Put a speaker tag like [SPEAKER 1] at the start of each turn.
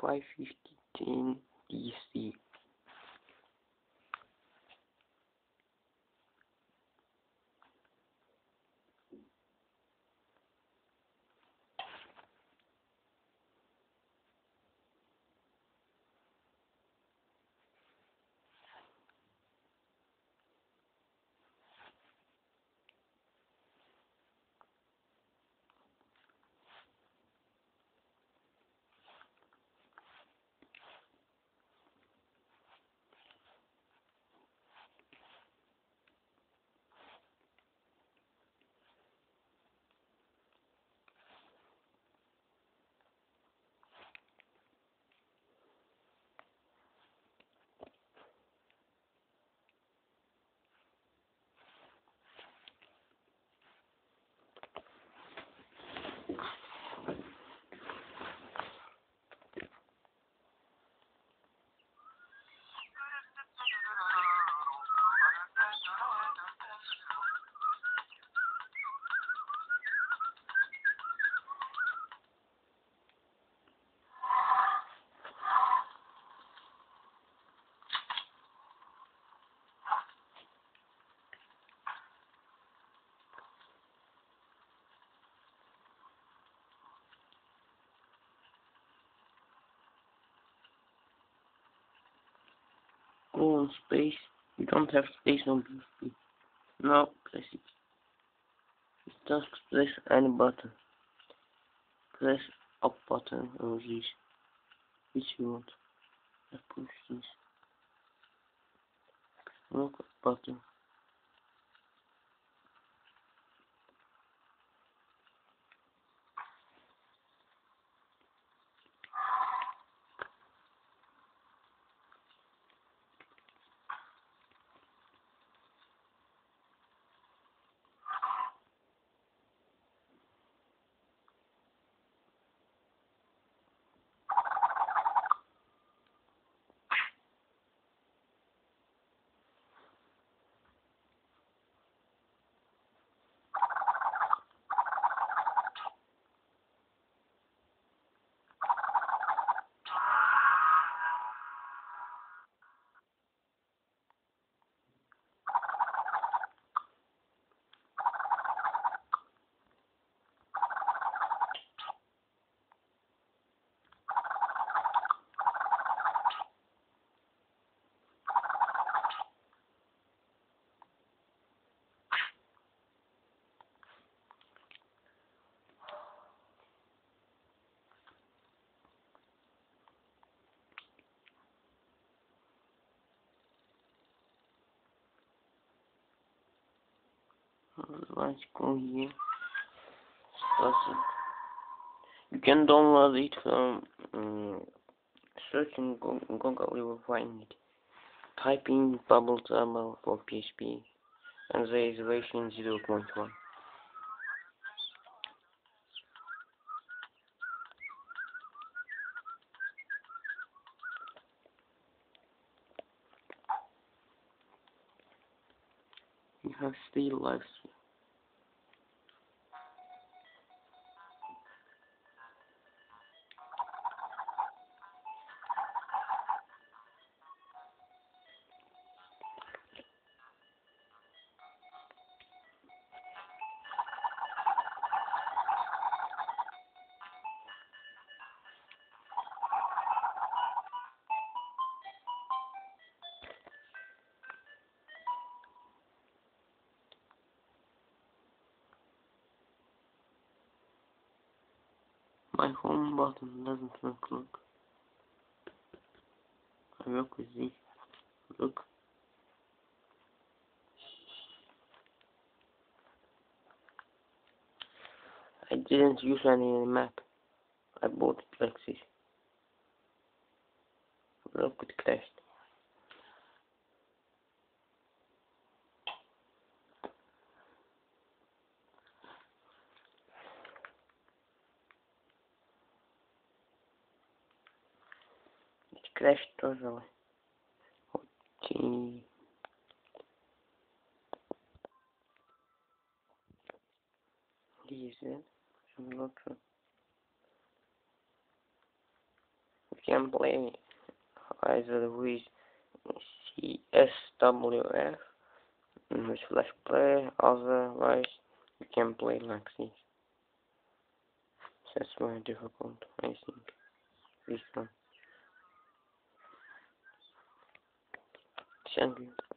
[SPEAKER 1] 515 DC. On space. You don't have space on PC. No, press it. Just press any button. Press up button on this. Which you want. Just push this. Look button. Let's go here. You can download it from um, searching Google, you will find it. Type in Bubble Trouble for PSP and there is version 0.1. You My home button doesn't work, look. With this. Look. I didn't use any map. I bought it like this. Look, it crashed. Crashed totally. Okay. It. I'm not can play either with CSWF with flash play, otherwise you can play like this. That's very difficult, I think. This one. You.